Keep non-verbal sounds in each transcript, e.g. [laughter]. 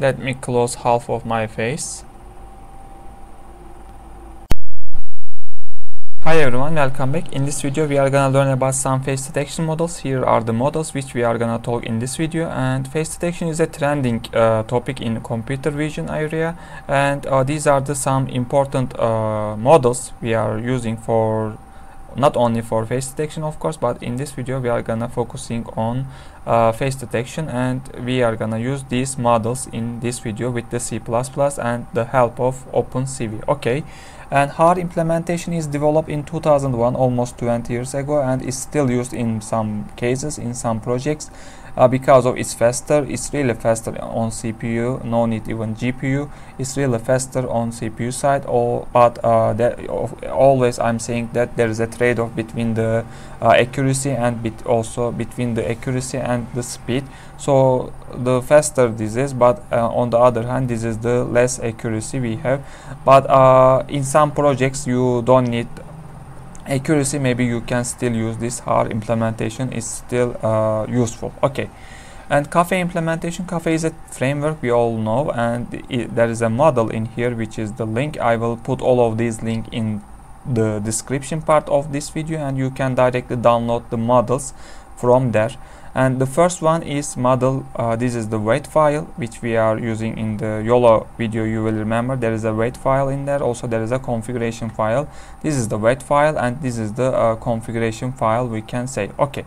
let me close half of my face Hi everyone, welcome back. In this video we are gonna learn about some face detection models. Here are the models which we are gonna talk in this video and face detection is a trending uh, topic in computer vision area and uh, these are the some important uh, models we are using for not only for face detection of course but in this video we are gonna focusing on uh, face detection and we are gonna use these models in this video with the C++ and the help of OpenCV okay? And Haar implementation is developed in 2001 almost 20 years ago and is still used in some cases in some projects uh, because of it's faster it's really faster on CPU no need even GPU it's really faster on CPU side or but uh, that always I'm saying that there is a trade-off between the uh, accuracy and bit also between the accuracy and the speed. So the faster this is but uh, on the other hand this is the less accuracy we have. But uh, in some projects you don't need accuracy maybe you can still use this. Haar implementation is still uh, useful. Okay. And Caffe implementation Caffe is a framework we all know and it, there is a model in here which is the link. I will put all of these link in the description part of this video and you can directly download the models from there and the first one is model uh, this is the weight file which we are using in the YOLO video you will remember. There is a weight file in there. Also there is a configuration file. This is the weight file and this is the uh, configuration file we can say. Okay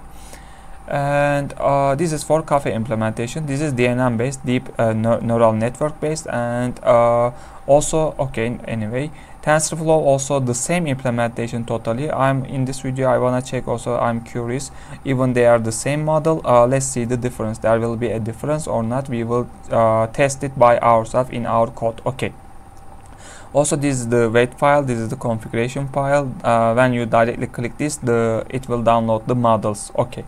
and uh, this is for Caffe implementation. This is DNN based deep uh, neural network based and uh, also okay anyway TensorFlow also the same implementation totally. I'm in this video I wanna check also I'm curious. Even they are the same model uh, let's see the difference. There will be a difference or not. We will uh, test it by ourselves in our code. Okay. Also this is the weight file. This is the configuration file. Uh, when you directly click this the it will download the models. Okay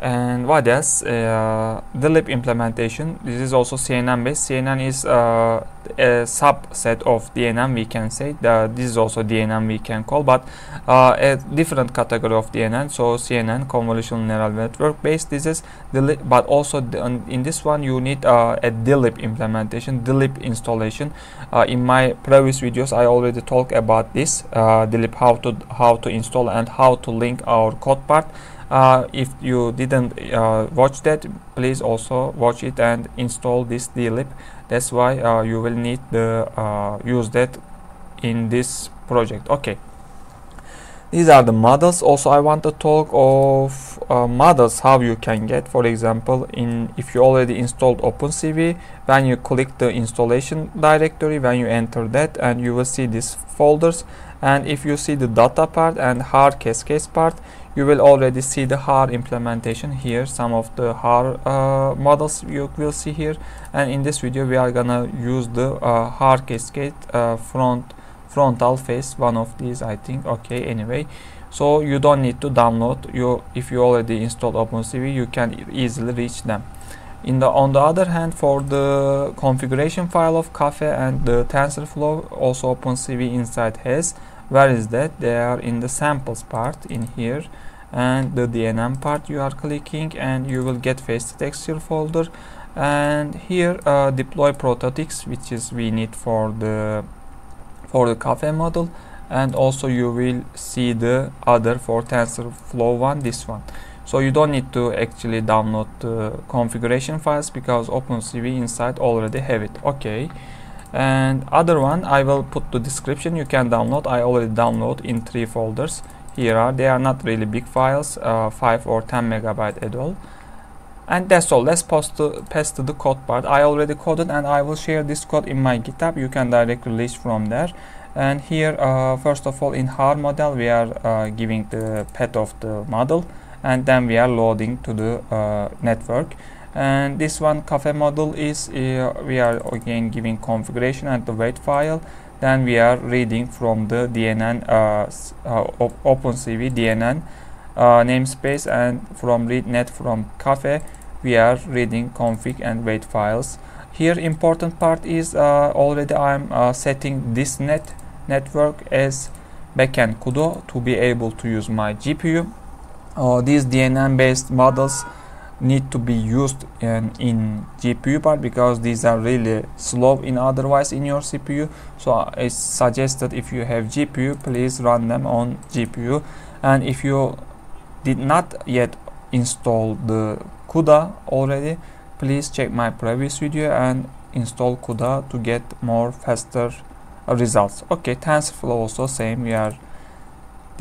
and what else? Uh, dlib implementation. This is also cnn based. Cnn is uh, a subset of dnn we can say. The, this is also dnn we can call but uh, a different category of dnn so cnn convolutional neural network based. This is the but also in this one you need uh, a dlib implementation dlib installation. Uh, in my previous videos i already talked about this uh, dlib how to how to install and how to link our code part uh, if you didn't uh, watch that please also watch it and install this dlib. That's why uh, you will need to uh, use that in this project. Okay. These are the models. Also i want to talk of uh, models how you can get. For example in if you already installed opencv when you click the installation directory when you enter that and you will see these folders. And if you see the data part and hard case case part you will already see the Haar implementation here. Some of the Haar uh, models you will see here. And in this video we are gonna use the uh, Haar cascade uh, front frontal face one of these I think. Okay anyway. So you don't need to download. You if you already installed OpenCV you can easily reach them. In the on the other hand for the configuration file of Caffe and the TensorFlow also OpenCV inside has where is that? They are in the samples part in here. And the DNN part you are clicking and you will get face detector folder. And here uh, deploy prototypes which is we need for the for the Caffe model. And also you will see the other for TensorFlow one this one. So you don't need to actually download the configuration files because OpenCV inside already have it. Okay and other one I will put the description. You can download. I already download in three folders. Here are. They are not really big files uh, 5 or 10 megabyte at all. And that's all. Let's post to, paste the code part. I already coded and I will share this code in my github. You can directly list from there. And here uh, first of all in Haar model we are uh, giving the path of the model. And then we are loading to the uh, network and this one Caffe model is uh, we are again giving configuration and the weight file. Then we are reading from the DNN uh, uh, OpenCV DNN uh, namespace and from readnet from Caffe we are reading config and weight files. Here important part is uh, already I'm uh, setting this net network as backend CUDA to be able to use my GPU uh, these DNN based models need to be used in, in GPU part because these are really slow in otherwise in your CPU so it's suggested if you have GPU please run them on GPU and if you did not yet install the CUDA already please check my previous video and install CUDA to get more faster results. Okay TensorFlow also same we are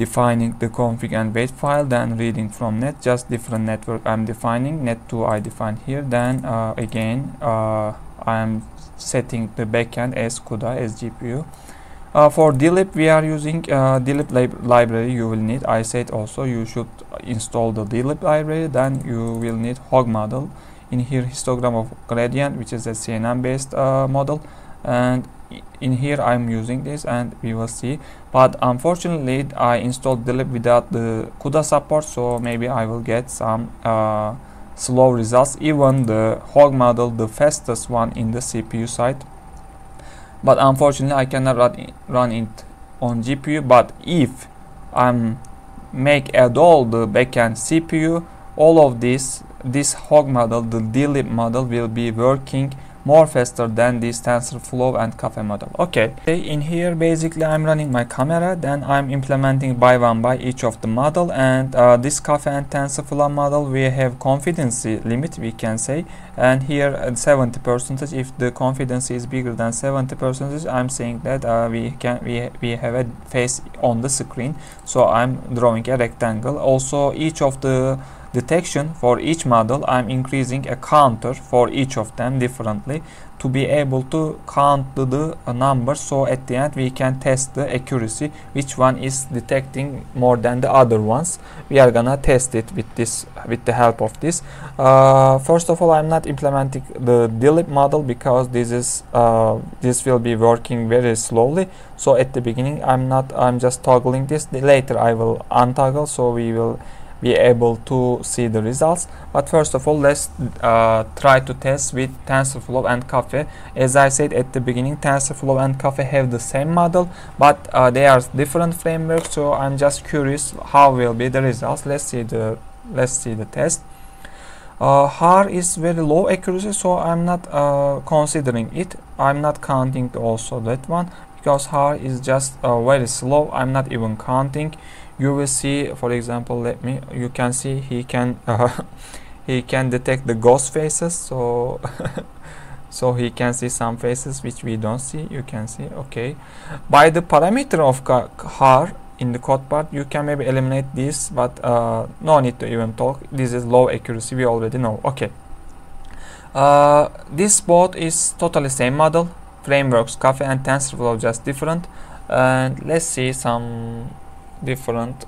defining the config and weight file then reading from net just different network I'm defining net2 I define here then uh, again uh, I am setting the backend as CUDA as GPU uh, for dlib we are using uh, dlib lib library you will need. I said also you should install the dlib library then you will need hog model. In here histogram of gradient which is a CNN based uh, model and in here I'm using this and we will see. But unfortunately I installed dlib without the CUDA support so maybe I will get some uh, slow results. Even the hog model the fastest one in the CPU side but unfortunately I cannot run, run it on GPU but if I'm make add all the backend CPU all of this this hog model the dlib model will be working more faster than this TensorFlow and Caffe model. Okay, in here basically I'm running my camera, then I'm implementing by one by each of the model and uh, this Caffe and TensorFlow model we have confidence limit we can say and here at 70 percentage. If the confidence is bigger than 70 percentage I'm saying that uh, we can we, we have a face on the screen so I'm drawing a rectangle. Also each of the detection for each model I'm increasing a counter for each of them differently to be able to count the, the number so at the end we can test the accuracy which one is detecting more than the other ones. We are gonna test it with this with the help of this. Uh, first of all I'm not implementing the dlib model because this is uh, this will be working very slowly. So at the beginning I'm not I'm just toggling this. Later I will untoggle. So we will be able to see the results. But first of all let's uh, try to test with TensorFlow and Caffe as I said at the beginning TensorFlow and Caffe have the same model but uh, they are different frameworks so I'm just curious how will be the results. Let's see the let's see the test. Uh, Haar is very low accuracy so I'm not uh, considering it. I'm not counting also that one because Haar is just uh, very slow. I'm not even counting you will see for example let me you can see he can [laughs] uh, he can detect the ghost faces so [laughs] so he can see some faces which we don't see. You can see okay. By the parameter of Haar in the code part you can maybe eliminate this but uh, no need to even talk. This is low accuracy we already know. Okay. Uh, this both is totally same model. Frameworks Caffe and TensorFlow just different. And let's see some different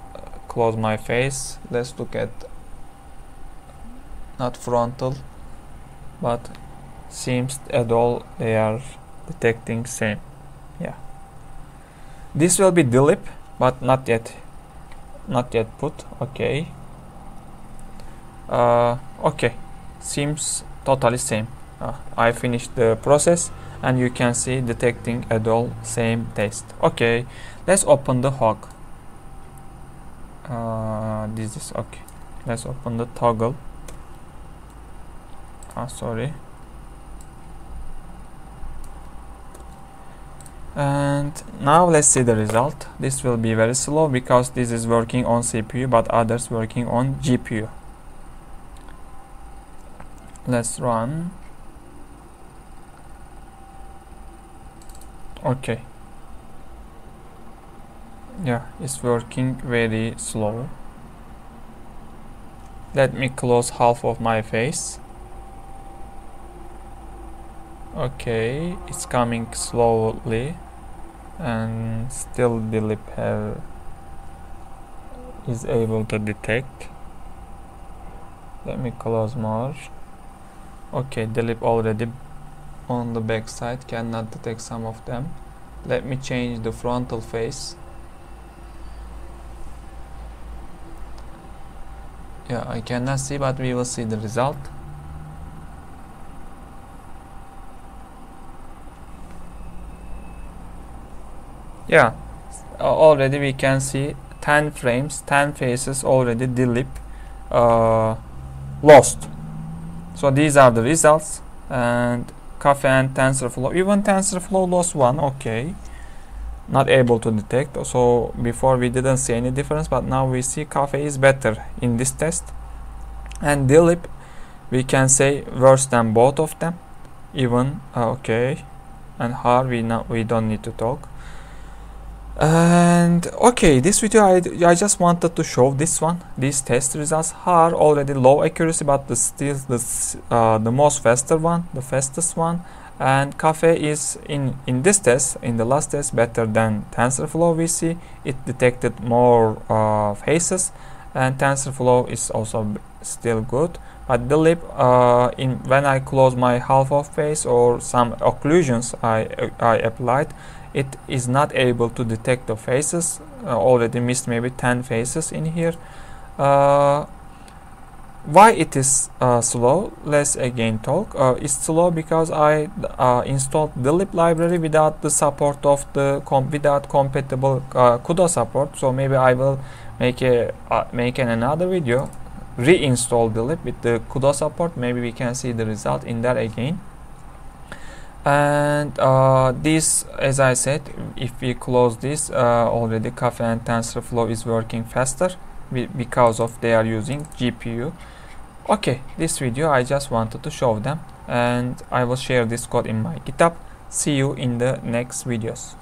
close my face. Let's look at not frontal but seems at all they are detecting same. Yeah. This will be dlib but not yet not yet put. Okay. Uh, okay. Seems totally same. Uh, I finished the process and you can see detecting at all same test okay. Let's open the hog uh, this is okay. Let's open the toggle. Ah sorry. And now let's see the result. This will be very slow because this is working on CPU but others working on GPU let's run. Okay yeah it's working very slow. Let me close half of my face. Okay it's coming slowly and still dlib hair is able to detect. Let me close more. Okay dlib already on the back side cannot detect some of them. Let me change the frontal face yeah I cannot see but we will see the result. Yeah already we can see 10 frames 10 faces already dlib uh, lost. So these are the results and Caffe and TensorFlow even TensorFlow lost one okay not able to detect. So before we didn't see any difference but now we see Caffe is better in this test. And dlib we can say worse than both of them. Even uh, okay. And Haar we not we don't need to talk. And okay this video I, I just wanted to show this one these test results. Are already low accuracy but the still the, uh, the most faster one the fastest one and Caffe is in in this test in the last test better than TensorFlow we see it detected more uh, faces and TensorFlow is also still good. But dlib uh, in when I close my half of face or some occlusions I, I applied it is not able to detect the faces. Uh, already missed maybe 10 faces in here. Uh, why it is uh, slow? Let's again talk. Uh, it's slow because I uh, installed dlib library without the support of the com without compatible uh, CUDA support. So maybe I will make a uh, make an another video reinstall dlib with the CUDA support. Maybe we can see the result in there again. And uh, this as I said if we close this already Caffe and TensorFlow is working faster because of they are using GPU okay this video I just wanted to show them and I will share this code in my github. See you in the next videos